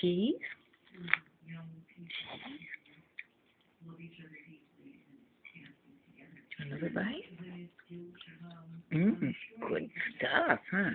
Cheese. Another bite. Mmm, good stuff, huh?